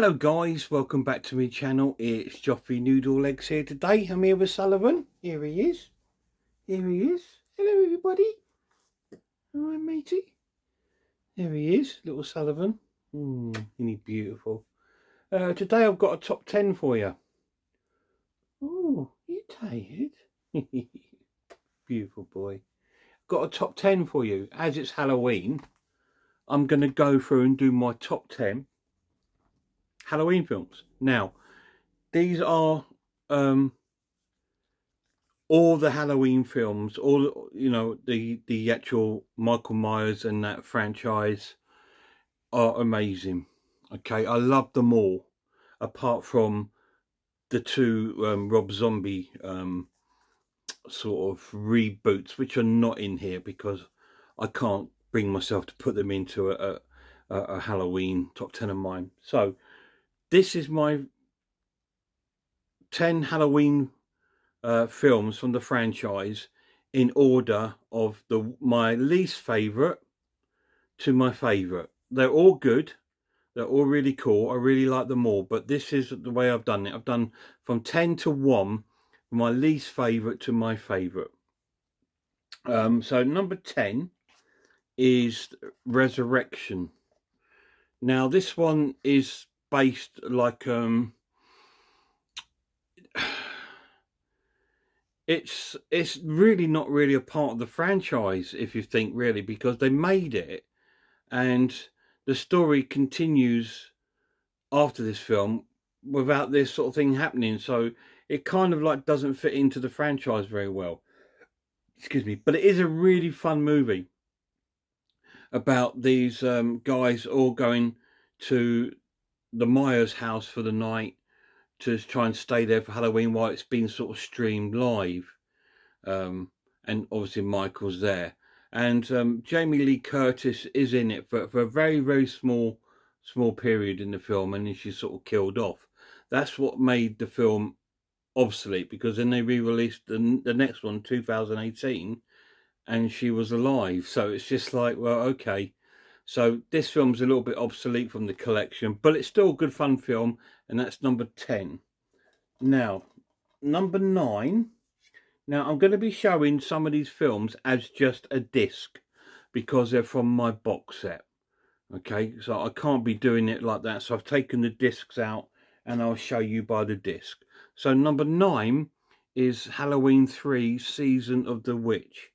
Hello guys, welcome back to my channel. It's Joffy Noodlelegs here today. I'm here with Sullivan. Here he is. Here he is. Hello everybody. Alright matey. There he is, little Sullivan. Hmm, isn't he beautiful? Uh, today I've got a top 10 for you. Oh, you tired? beautiful boy. Got a top 10 for you. As it's Halloween, I'm going to go through and do my top 10 Halloween films. Now, these are um, all the Halloween films, all you know, the the actual Michael Myers and that franchise are amazing. Okay, I love them all, apart from the two um, Rob Zombie um, sort of reboots, which are not in here because I can't bring myself to put them into a, a, a Halloween top ten of mine. So this is my 10 Halloween uh, films from the franchise in order of the my least favourite to my favourite. They're all good. They're all really cool. I really like them all. But this is the way I've done it. I've done from 10 to 1, my least favourite to my favourite. Um, so number 10 is Resurrection. Now this one is based like um it's it's really not really a part of the franchise if you think really because they made it and the story continues after this film without this sort of thing happening. So it kind of like doesn't fit into the franchise very well. Excuse me. But it is a really fun movie about these um, guys all going to the Myers house for the night to try and stay there for Halloween while it's been sort of streamed live. Um, and obviously Michael's there. And um, Jamie Lee Curtis is in it for, for a very, very small small period in the film and then she's sort of killed off. That's what made the film obsolete because then they re-released the, the next one, 2018, and she was alive. So it's just like, well, okay, so this film's a little bit obsolete from the collection, but it's still a good fun film, and that's number 10. Now, number 9. Now, I'm going to be showing some of these films as just a disc, because they're from my box set. Okay, so I can't be doing it like that, so I've taken the discs out, and I'll show you by the disc. So number 9 is Halloween 3 Season of the Witch.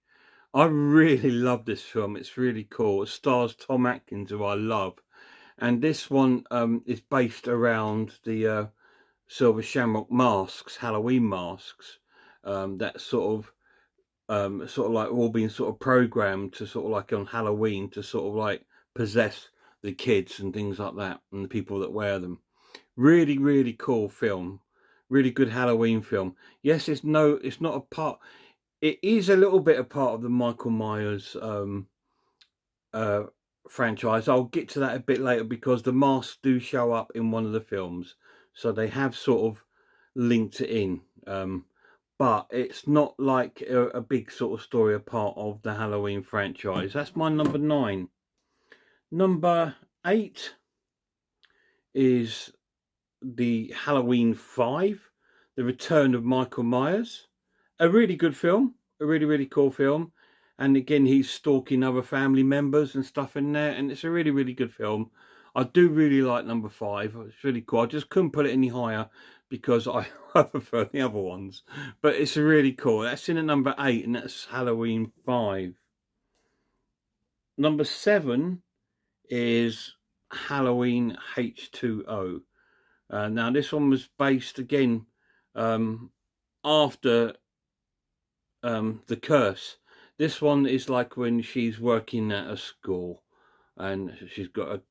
I really love this film. It's really cool. It stars Tom Atkins, who I love. And this one um, is based around the uh, Silver Shamrock masks, Halloween masks, um, that sort of, um, sort of like all being sort of programmed to sort of like on Halloween to sort of like possess the kids and things like that and the people that wear them. Really, really cool film. Really good Halloween film. Yes, it's no, it's not a part it is a little bit a part of the Michael Myers um, uh, franchise. I'll get to that a bit later because the masks do show up in one of the films, so they have sort of linked it in. Um, but it's not like a, a, big sort of story a part of the Halloween franchise. That's my number nine. Number eight is the Halloween 5, The Return of Michael Myers a really good film, a really, really cool film. And again, he's stalking other family members and stuff in there. And it's a really, really good film. I do really like number five. It's really cool. I just couldn't put it any higher because I, I prefer the other ones. But it's really cool. That's in at number eight, and that's Halloween 5. Number seven is Halloween H2O. Uh, now, this one was based again um, after um, the curse. This one is like when she's working at a school and she's got a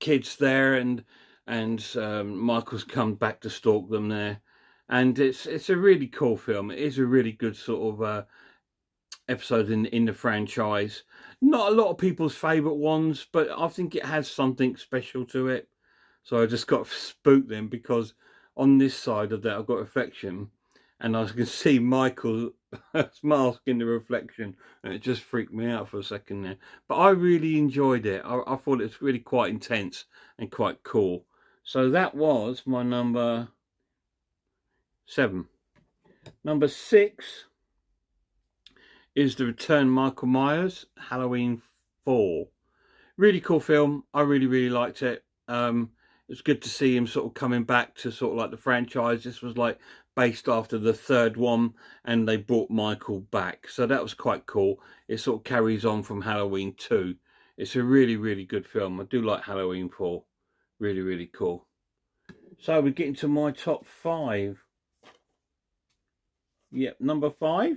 kids there and and um, Michael's come back to stalk them there. And it's it's a really cool film. It is a really good sort of uh, episode in in the franchise. Not a lot of people's favourite ones, but I think it has something special to it. So I just got spooked then because on this side of that I've got affection, and I can see Michael mask in the reflection and it just freaked me out for a second there but I really enjoyed it I, I thought it was really quite intense and quite cool So that was my number seven. Number six is The Return Michael Myers, Halloween 4. Really cool film. I really, really liked it. Um, it's good to see him sort of coming back to sort of like the franchise. This was like based after the third one and they brought Michael back. So that was quite cool. It sort of carries on from Halloween 2. It's a really, really good film. I do like Halloween 4. Really, really cool. So we're getting to my top five. Yep, number five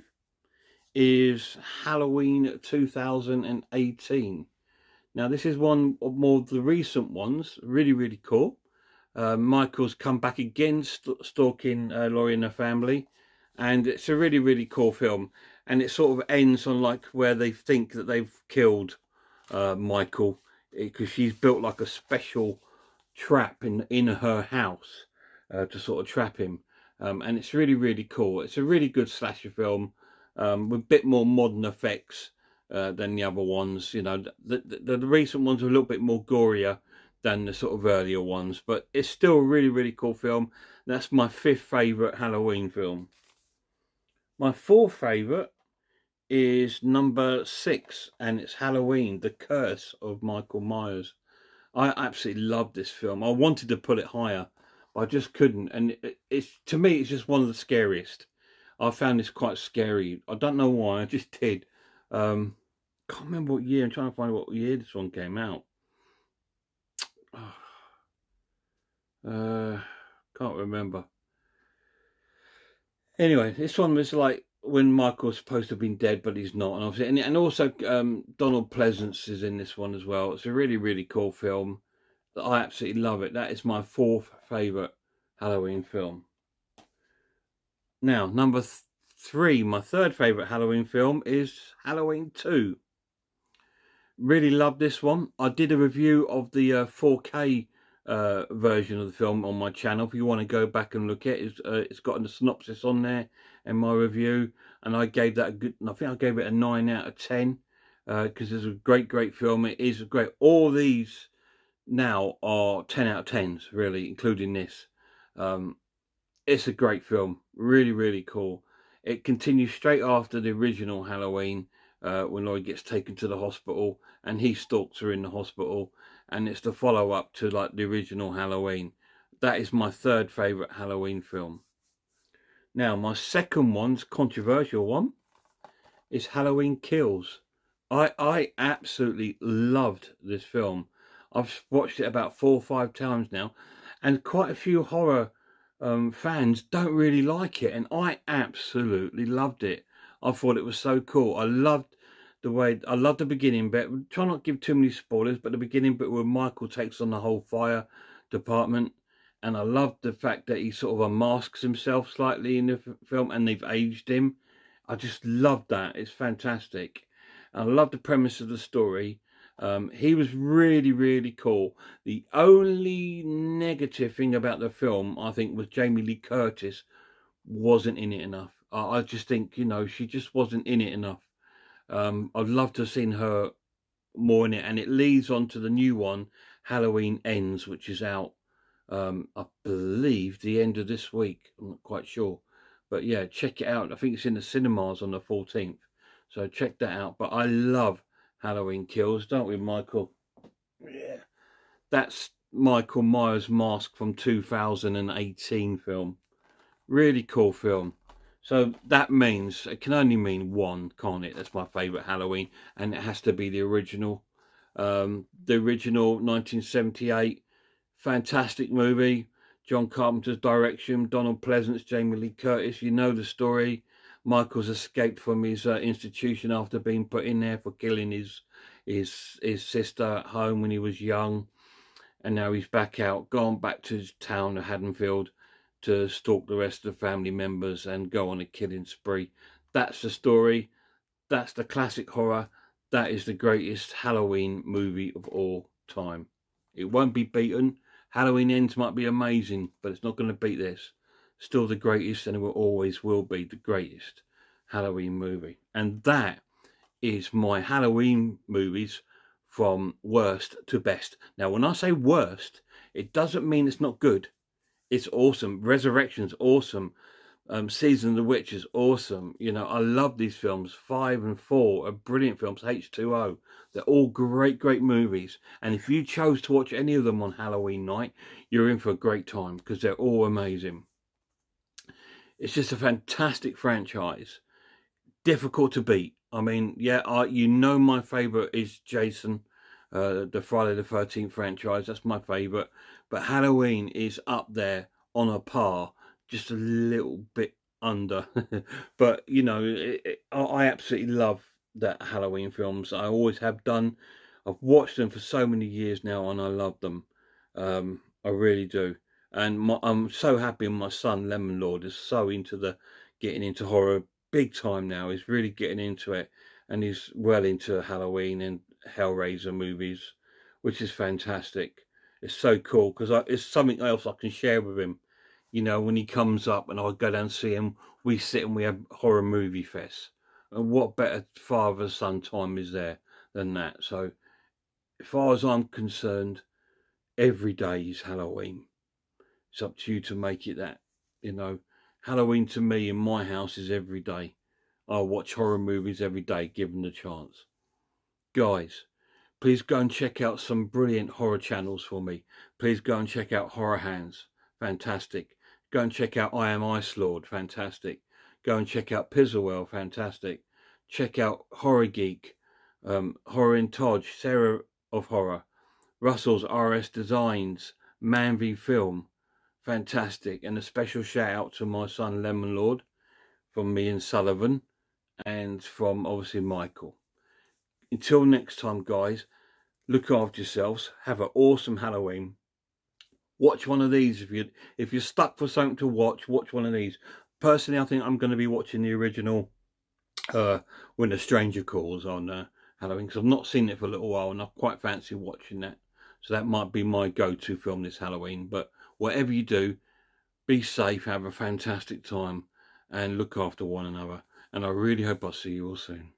is Halloween 2018. Now this is one of more of the recent ones. Really, really cool. Uh, Michael's come back again, st stalking uh, Laurie and her family. And it's a really, really cool film. And it sort of ends on like where they think that they've killed uh, Michael. Because she's built like a special trap in, in her house uh, to sort of trap him. Um, and it's really, really cool. It's a really good slasher film um, with a bit more modern effects uh, than the other ones. You know, the, the, the recent ones are a little bit more gorier than the sort of earlier ones, but it's still a really, really cool film. That's my fifth favourite Halloween film. My fourth favourite is number six, and it's Halloween, The Curse of Michael Myers. I absolutely love this film. I wanted to put it higher, but I just couldn't. And it, it's to me, it's just one of the scariest. I found this quite scary. I don't know why. I just did. Um, can't remember what year. I'm trying to find what year this one came out. Uh, can't remember. Anyway, this one was like when Michael's supposed to have been dead, but he's not, and obviously, and, and also um, Donald Pleasence is in this one as well. It's a really, really cool film. I absolutely love it. That is my fourth favourite Halloween film. Now, number th three, my third favourite Halloween film is Halloween 2. Really love this one. I did a review of the uh, 4K uh, version of the film on my channel. If you want to go back and look at it, it's, uh, it's got a synopsis on there and my review. And I gave that a good, I think I gave it a 9 out of 10 because uh, it's a great, great film. It is great. All these now are 10 out of 10s, really, including this. Um, it's a great film. Really, really cool. It continues straight after the original Halloween uh, when Laurie gets taken to the hospital and he stalks her in the hospital and it's the follow up to like the original Halloween. That is my third favourite Halloween film. Now my second one's controversial one is Halloween Kills. I I absolutely loved this film. I've watched it about four or five times now and quite a few horror um, fans don't really like it and I absolutely loved it. I thought it was so cool. I loved the way I love the beginning bit. Try not to give too many spoilers, but the beginning bit where Michael takes on the whole fire department, and I loved the fact that he sort of unmasks himself slightly in the film, and they've aged him. I just love that. It's fantastic. I love the premise of the story. Um, he was really, really cool. The only negative thing about the film, I think, was Jamie Lee Curtis wasn't in it enough. I, I just think, you know, she just wasn't in it enough. Um, I'd love to have seen her more in it. And it leads on to the new one, Halloween Ends, which is out, um, I believe, the end of this week. I'm not quite sure. But yeah, check it out. I think it's in the cinemas on the 14th. So check that out. But I love Halloween Kills, don't we, Michael? Yeah. That's Michael Myers' Mask from 2018 film. Really cool film. So that means, it can only mean one, can't it? That's my favourite Halloween. And it has to be the original. Um, the original 1978. Fantastic movie. John Carpenter's direction. Donald Pleasence, Jamie Lee Curtis. You know the story. Michael's escaped from his uh, institution after being put in there for killing his his his sister at home when he was young, and now he's back out, gone back to his town of Haddonfield, to stalk the rest of the family members and go on a killing spree. That's the story. That's the classic horror. That is the greatest Halloween movie of all time. It won't be beaten. Halloween Ends might be amazing, but it's not going to beat this. Still the greatest, and it will always will be the greatest Halloween movie. And that is my Halloween movies from worst to best. Now, when I say worst, It doesn't mean it's not good. It's awesome. Resurrection's awesome. Um, Season of the Witch is awesome. You know, I love these films. Five and four are brilliant films. H2O. They're all great, great movies. And if you chose to watch any of them on Halloween night, you're in for a great time because they're all amazing. It's just a fantastic franchise. Difficult to beat. I mean, yeah, I, you know my favourite is Jason, uh, the Friday the 13th franchise. That's my favourite. But Halloween is up there on a par, just a little bit under. but, you know, it, it, I absolutely love that Halloween films. I always have done. I've watched them for so many years now and I love them. Um, I really do. And my, I'm so happy my son, Lemon Lord, is so into the getting into horror big time now. He's really getting into it, and he's well into Halloween and Hellraiser movies, which is fantastic. It's so cool because it's something else I can share with him. You know, when he comes up and I go down and see him, we sit and we have horror movie fest. And what better father son time is there than that? So, as far as I'm concerned, every day is Halloween. It's up to you to make it that, you know. Halloween to me in my house is every day. I watch horror movies every day given the chance. Guys, please go and check out some brilliant horror channels for me. Please go and check out Horror Hands. Fantastic. Go and check out I Am Ice Lord. Fantastic. Go and check out Pizzlewell. Fantastic. Check out Horror Geek. Um, horror in Todge. Sarah of Horror. Russell's RS Designs. Manvy Film fantastic. And a special shout out to my son Lemon Lord from me and Sullivan and from obviously Michael. Until next time, guys, look after yourselves. Have an awesome Halloween. Watch one of these if you if you're stuck for something to watch. Watch one of these. Personally, I think I'm going to be watching the original uh, When a Stranger Calls on uh, Halloween because I've not seen it for a little while and I quite fancy watching that. So that might be my go-to film this Halloween. But whatever you do, be safe, have a fantastic time, and look after one another. And I really hope I'll see you all soon.